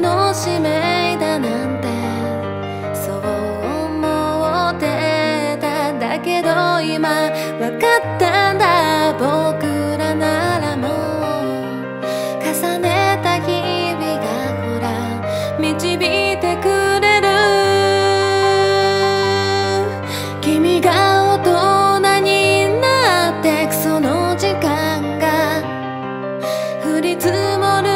の使命だなんて。そう思ってただけど今わかったんだ僕らならもう。重ねた日々がほら導いてくれる。君が大人になってくその時間が降り積もる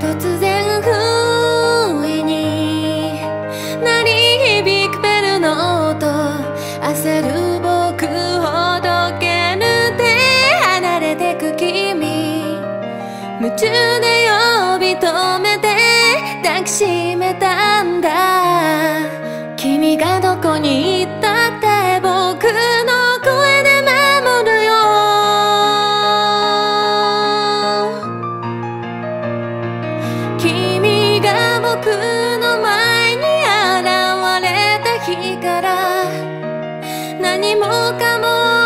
突然不意に鳴り響くベルの音焦る僕ほどけるで離れてく君。夢中で呼び止めて抱きしめたんだ。君がどこに行った？何もかも